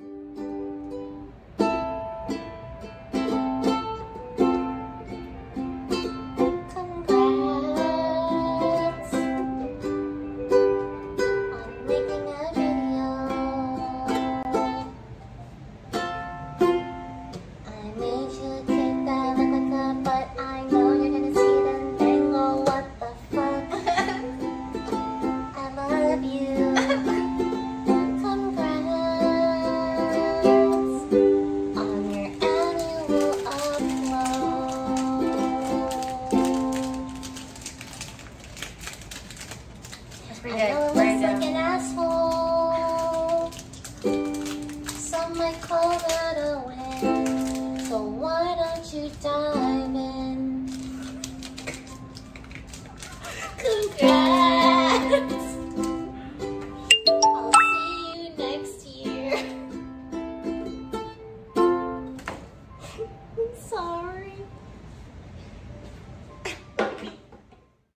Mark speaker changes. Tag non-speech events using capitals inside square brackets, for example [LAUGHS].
Speaker 1: you every day. I know it looks like an asshole. Some might call that a win. So why don't you dive in? Congrats! I'll see you next year. I'm [LAUGHS] sorry.